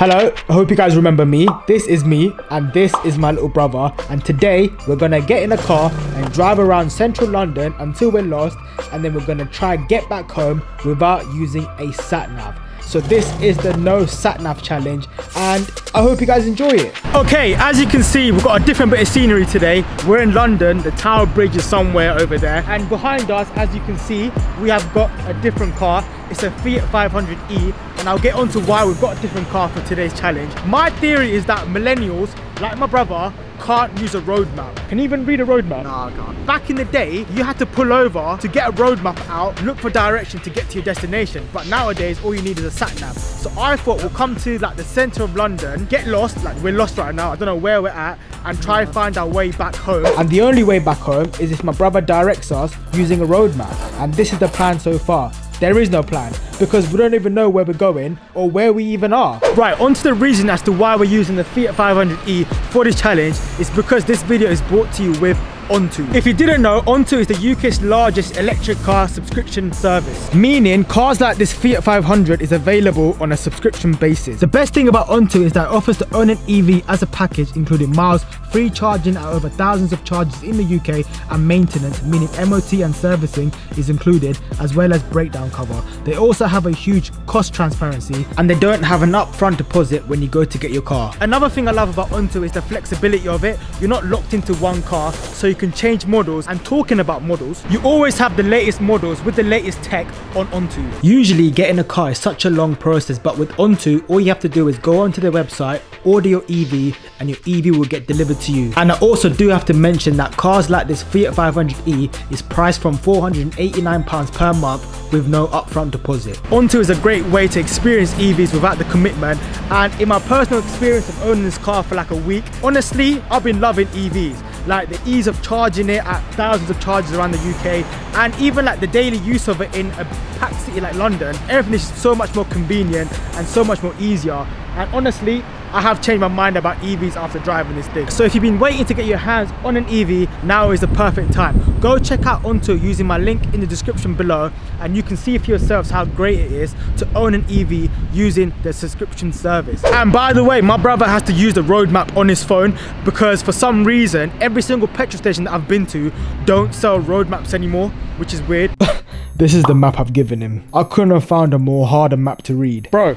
Hello, I hope you guys remember me. This is me and this is my little brother and today we're gonna get in a car and drive around central London until we're lost and then we're gonna try get back home without using a sat nav. So this is the no sat nav challenge and I hope you guys enjoy it. Okay, as you can see, we've got a different bit of scenery today. We're in London, the Tower Bridge is somewhere over there. And behind us, as you can see, we have got a different car. It's a Fiat 500e and I'll get onto why we've got a different car for today's challenge. My theory is that millennials, like my brother, can't use a road map. Can you even read a road map? No, I can't. Back in the day, you had to pull over to get a road map out, look for direction to get to your destination. But nowadays, all you need is a sat nav. So I thought we'll come to like the center of London, get lost, like we're lost right now, I don't know where we're at, and try and find our way back home. And the only way back home is if my brother directs us using a road map. And this is the plan so far. There is no plan because we don't even know where we're going or where we even are. Right, on to the reason as to why we're using the Fiat 500e for this challenge is because this video is brought to you with Onto. If you didn't know, Onto is the UK's largest electric car subscription service, meaning cars like this Fiat 500 is available on a subscription basis. The best thing about Onto is that it offers to own an EV as a package, including miles, free charging at over thousands of charges in the UK, and maintenance, meaning MOT and servicing is included, as well as breakdown cover. They also have a huge cost transparency, and they don't have an upfront deposit when you go to get your car. Another thing I love about Onto is the flexibility of it. You're not locked into one car, so you can change models. And talking about models, you always have the latest models with the latest tech on Onto. Usually getting a car is such a long process, but with Onto, all you have to do is go onto their website, order your EV, and your EV will get delivered to you. And I also do have to mention that cars like this Fiat 500e is priced from £489 per month with no upfront deposit. Onto is a great way to experience EVs without the commitment and in my personal experience of owning this car for like a week, honestly, I've been loving EVs like the ease of charging it at thousands of charges around the UK and even like the daily use of it in a packed city like London everything is so much more convenient and so much more easier. And honestly I have changed my mind about EVs after driving this thing. So if you've been waiting to get your hands on an EV, now is the perfect time. Go check out Onto using my link in the description below and you can see for yourselves how great it is to own an EV using the subscription service. And by the way, my brother has to use the roadmap on his phone because for some reason, every single petrol station that I've been to don't sell road maps anymore, which is weird. this is the map I've given him. I couldn't have found a more harder map to read. Bro,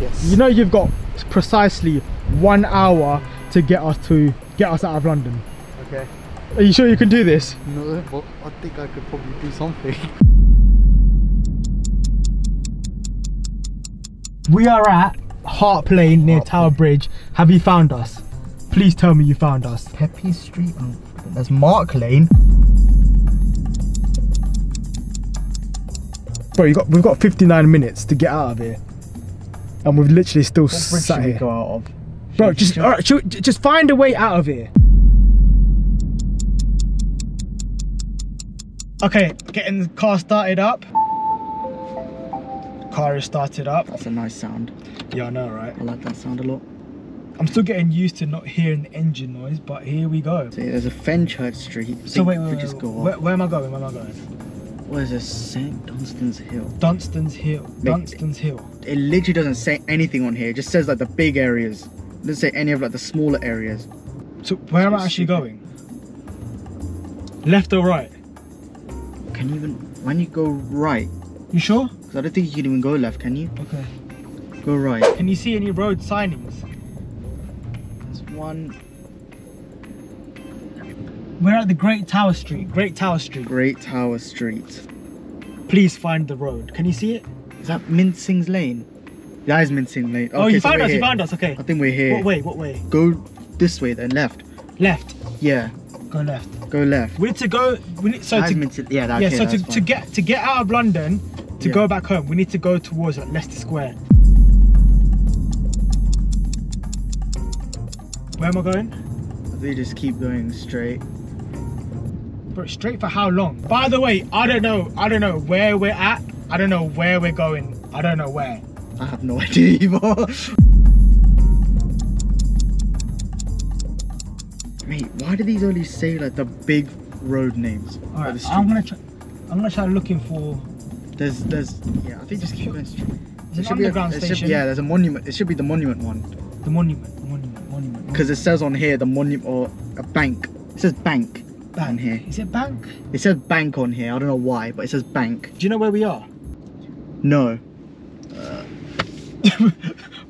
Yes. you know you've got precisely one hour to get us to get us out of London. Okay. Are you sure you can do this? No, but I think I could probably do something. We are at Hart Lane near Tower Bridge. Have you found us? Please tell me you found us. Peppy Street. Oh, That's Mark Lane. Bro, you got we've got 59 minutes to get out of here. And we've literally still What sat should we here. go out of? Bro, Should- just alright, should- j- just find a way out of here. Okay, getting the car started up. Car is started up. That's a nice sound. Yeah, I know, right? I like that sound a lot. I'm still getting used to not hearing the engine noise, but here we go. So there's a Fenchurch Street. So wait, wait, we wait, just go where, where am I going? Where am I going? Where's this? St. Dunstan's Hill. Dunstan's Hill. Mate, Dunstan's Hill. It literally doesn't say anything on here. It just says like the big areas. It doesn't say any of like the smaller areas. So where am I actually going? Left or right? Can you even when you go right? You sure? Because I don't think you can even go left. Can you? Okay. Go right. Can you see any road signings? There's one We're at the Great Tower Street. Great Tower Street. Great Tower Street. Please find the road. Can you see it? Is that Mincing's Lane? That is Mincing Lane. oh, you so found us. You found us. Okay. I think we're here. What way? What way? Go this way then, left. Left. Yeah, Go left. go left. We need to go. We need so That to Mincing- yeah, that, yeah. okay, So to, to get to get out of London to Yeah. go back home, we need to go towards like Leicester Square. Where am I going? I think you just keep going straight. Bro, straight for how long? By the way, I don't know. I don't know where we're at. I don't know where we're going. I don't know where. I have no idea either. Mate, why do these only say like the big road names? All right, I'm gonna try. I'm gonna try looking for. There's, there's, yeah. I think just keep going an should be a- underground it should- station. yeah, there's a monument. It should be the monument one. The monument, the monument, monument. Because it says on here the monument or a bank. It says bank, bank. here. Is it bank? It says bank on here. I don't know why, but it says bank. Do you know where we are? No.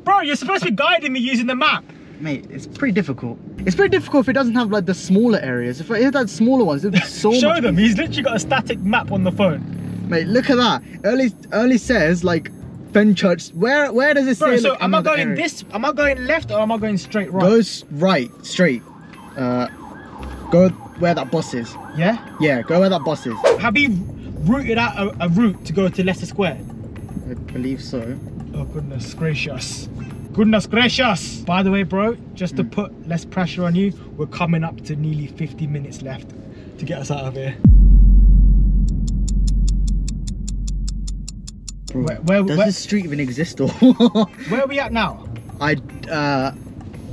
Bro, you're supposed to be guiding me using the map. Mate, it's pretty difficult. It's pretty difficult if it doesn't have like the smaller areas. If it had that smaller ones, it'd be so Show them. He's literally got a static map on the phone. Mate, look at that. Early early says like Fenchurch. Where where does it Bro, say? so like, am I going area? this? Am I going left or am I going straight right? Go s- right, straight. Uh, go where that bus is. Yeah. Yeah, go where that bus is. Have you routed out a, a route to go to Leicester Square? I believe so. Oh goodness gracious. Goodness gracious. By the way, bro, just to put less pressure on you, we're coming up to nearly 50 minutes left to get us out of here. Bro, Where- where- does where- this street even exist or? Where are we at now? I uh,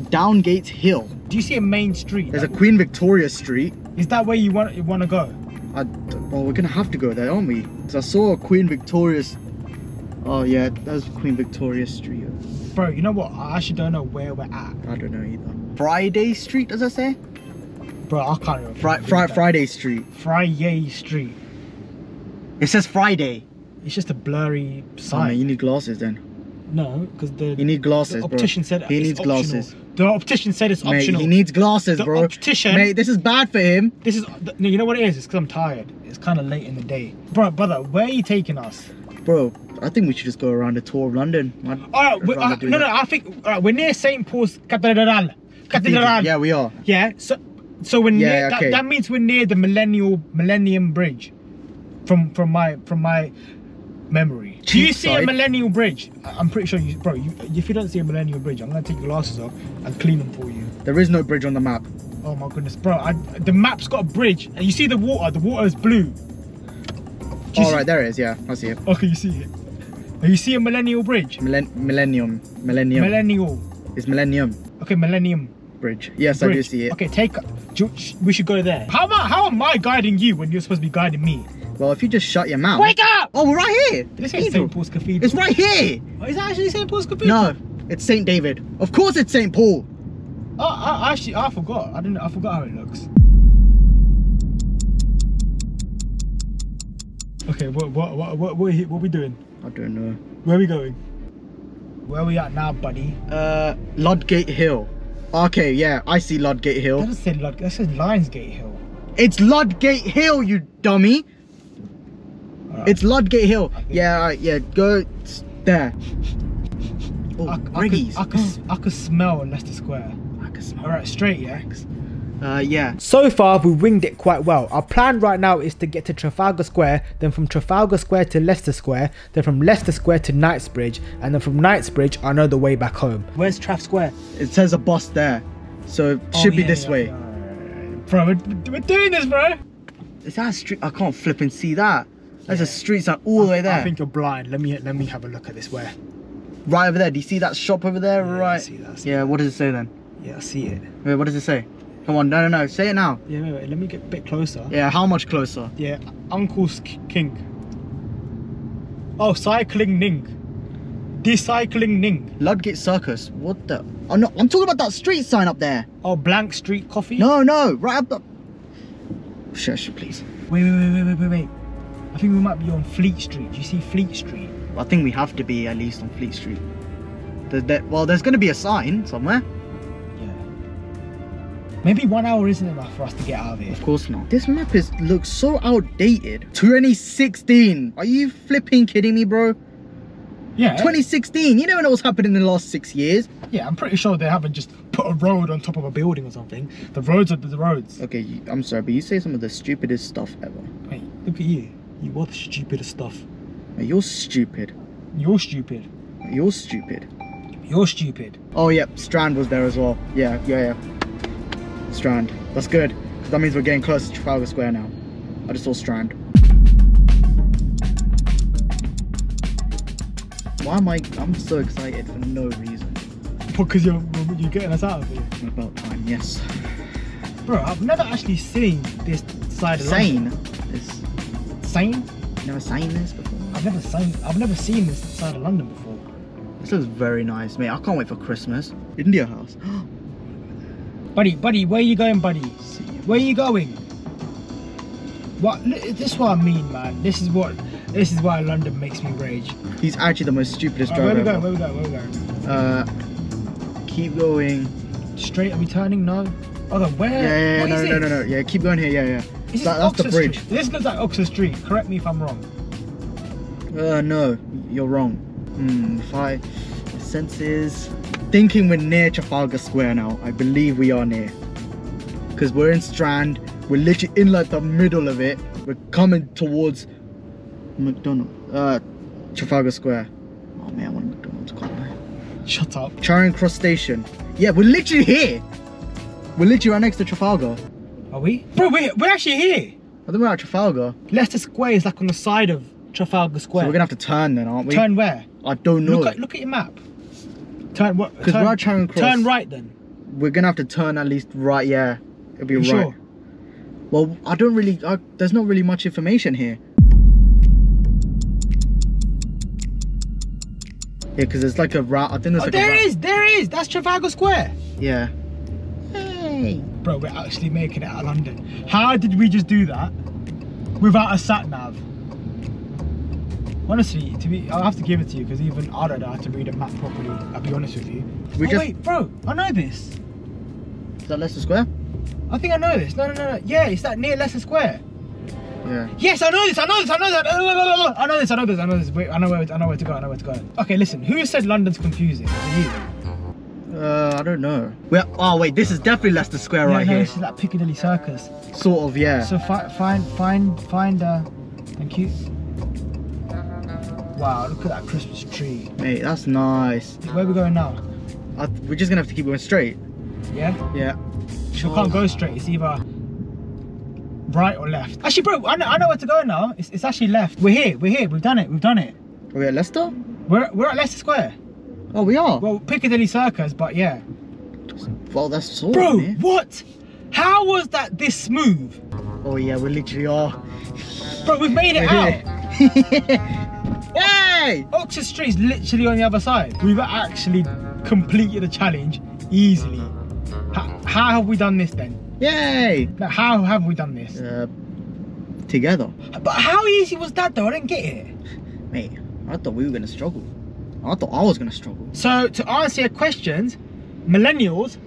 Downgate Hill. Do you see a main street? There's a Queen Victoria Street. Is that where you want you want to go? I, well, we're gonna have to go there, aren't we? Because I saw Queen Victoria's. Oh yeah, that's Queen Victoria Street. Bro, you know what? I actually don't know where we're at. I don't know either. Friday Street, does I say? Bro, I can't remember. Fri- Fri- Friday Street. Friday Street. It says Friday. It's just a blurry Oh, man, sign. you need glasses then. no, because the, You need glasses, the bro. optician said He needs optional. glasses. The optician said it's Mate, optional. he needs glasses, The bro. optician- Mate, this is bad for him. This is no, you know what it is? It's because I'm tired. It's kind of late in the day, bro. Brother, where are you taking us? Bro, I think we should just go around a tour of London. All right, uh, no, no. I think all right, we're near Saint Paul's Cathedral. Cathedral. Yeah, we are. Yeah. So, so we're Yeah, near. okay. That, that means we're near the Millennial Millennium Bridge. From from my from my memory. Do you see a Millennial Bridge? I'm pretty sure you, bro. You, if you don't see a Millennial Bridge, I'm gonna take your glasses off and clean them for you. There is no bridge on the map. Oh my goodness, bro! I, the map's got a bridge, and you see the water. The water is blue. All see- right, there it is. Yeah, I see it. Okay, you see it. Oh, You see a Millennial Bridge? Millen- millennium. Millennium. Millennial. it's Millennium Okay, Millennium. Bridge. Yes, I do see it. Okay, take. do you- sh- We should go there. How am I? How am I guiding you when you're supposed to be guiding me? Well, if you just shut your mouth. Wake up! Oh, we're right here. This is St. Paul's Cathedral. It's right here. Oh, is that actually St. Paul's Cathedral? No, it's Saint David. Of course, it's Saint Paul. Oh, I, I actually, I forgot. I didn't. I forgot how it looks. Okay, what, what, what, what, what, are he- what are we doing? I don't know. Where are we going? Where are we at now, buddy? Uh, Ludgate Hill. Okay, yeah, I see Ludgate That Hill. doesn't say Lud- that says Lionsgate Hill. It's Ludgate Hill, you dummy. Alright. It's Ludgate Hill. Yeah, alright, yeah, go there. Oh, I, I, could, I, could, I could smell Leicester Square. I can smell Alright, straight, yeah? Uh, yeah. So far, we winged it quite well. Our plan right now is to get to Trafalgar Square, then from Trafalgar Square to Leicester Square, then from Leicester Square to Knightsbridge, and then from Knightsbridge, I know the way back home. Where's Traf Square? It says a bus there. So, it should be this way. Bro, we're, we're doing this, bro. Is that a street? I can't flip and see that. There's a street sign all the way there. I think you're blind. Let me let me have a look at this. Where? Right over there. Do you see that shop over there? Yeah, I right. see that, yeah, what does it say then? Yeah, I see it. Wait, what does it say? Come on, no, no, no. Say it now. Yeah, wait, wait. Let me get a bit closer. Yeah, how much closer? Yeah, Uncle's King. Oh, cycling Ning. Decycling Ning. Ludgate Circus. What the? Oh no, I'm talking about that street sign up there. Oh, Blank Street Coffee. No, no, right up the. Shush, please. Wait, wait, wait, wait, wait, wait, wait. I think we might be on Fleet Street. Do you see Fleet Street? I think we have to be at least on Fleet Street. There, well, there's gonna be a sign somewhere. Yeah. Maybe one hour isn't enough for us to get out of here. Of course not. This map is looks so outdated. 2016. Are you flipping kidding me, bro? Yeah. 2016. You never know what's happened in the last six years. Yeah, I'm pretty sure they haven't just put a road on top of a building or something. The roads are the roads. Okay, I'm sorry, but you say some of the stupidest stuff ever. Wait, look at you. You are the stupidest stuff. You're stupid. You're stupid. You're stupid. You're stupid. Oh, yep, Strand was there as well. Yeah, yeah, yeah. Strand. That's good. 'cause That means we're getting close to Trafalgar Square now. I just saw Strand. Why am I? I'm so excited for no reason. Because you're you're getting us out of here. About time, yes. Bro, I've never actually seen this side of Sane. London. It's Sane? never seen this before. I've never seen I've never seen this side of London before. This looks very nice, mate. I can't wait for Christmas. India House. Buddy, buddy, where are you going, buddy? Where are you going? What? This is what I mean, man. This is what. This is why London makes me rage. He's actually the most stupidest Right, driver. where we going? Where we going? Where we going? Uh, keep going. Straight? Are we turning? No. Okay, where? Yeah, yeah, yeah. No, is no, no, no. Yeah, keep going here. Yeah, yeah. Is this That- that's the Oxford bridge. Street? This looks like Oxford Street. Correct me if I'm wrong. Uh, no, you're wrong. Hmm, if I senses thinking we're near Trafalgar Square now. I believe we are near. Because we're in Strand. We're literally in like the middle of it. We're coming towards McDonald. Uh, Trafalgar Square. Oh man, I want McDonald's. Can't I? Shut up. Charing Cross Station. Yeah, we're literally here. We're literally right next to Trafalgar. Are we? Bro, we're, we're actually here. I think we're at Trafalgar. Leicester Square is like on the side of Trafalgar So Square. we're gonna have to turn then, aren't we? Turn where? I don't know. Look at look at your map. Turn what? 'Cause turn- we're at Charing Cross. Turn right then. We're gonna have to turn at least right. Yeah, it'll be right. sure? Well, I don't really. I, there's not really much information here. Yeah, because there's like a route. I think there's Oh, like there a is. There is. That's Trafalgar Square. Yeah. Hey. Bro, we're actually making it out of London. How did we just do that without a sat nav? Honestly, to be, I'll have to give it to you because even I don't know how to read a map properly. I'll be honest with you. We oh, just- wait, bro, I know this. Is that Leicester Square? I think I know this. No, no, no, no. Yeah, it's that near Leicester Square. Yeah. Yes, I know this. I know this. I know that. I know this. I know this. I know this. Wait, I know where. I know where to go. I know where to go. Okay, listen. Who said London's confusing? I don't know. We're, oh wait, this is definitely Leicester Square Yeah, right no, here. this is like Piccadilly Circus. Sort of, yeah. So fi- find, find, find. Uh, thank you. Wow, look at that Christmas tree. Mate, that's nice. Where are we going now? We're just gonna have to keep going straight. Yeah. Yeah. We can't go straight. It's either right or left. Actually, bro, I know, I know where to go now. It's, it's actually left. We're here. We're here. We've done it. We've done it. Are we at Leicester? We're we're at Leicester Square. Oh, we are. Well, Piccadilly Circus, but yeah. Well, that's sort Bro, of near. what? How was that this smooth? Oh yeah, we literally are. Bro, we've made it out. Yay! Oxford Street's literally on the other side. We've actually completed the challenge easily. How, how have we done this then? Yay! Like, how have we done this? Uh, together. But how easy was that though? I didn't get it. Mate, I thought we were gonna struggle. I thought I was gonna struggle. So to answer your questions, millennials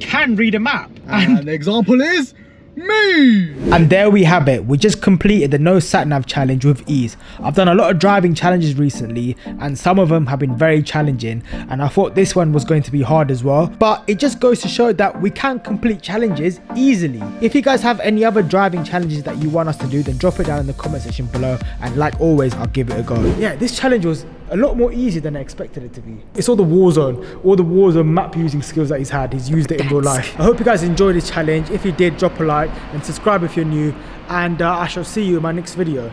can read a map. And the example is me! And there we have it. We just completed the no sat nav challenge with ease. I've done a lot of driving challenges recently, and some of them have been very challenging. And I thought this one was going to be hard as well. But it just goes to show that we can complete challenges easily. If you guys have any other driving challenges that you want us to do, then drop it down in the comment section below. And like always, I'll give it a go. Yeah, this challenge was a lot more easy than I expected it to be. It's all the Warzone, all the Warzone map using skills that he's had. He's used it in real life. I hope you guys enjoyed this challenge. If you did, drop a like and subscribe if you're new. And uh, I shall see you in my next video.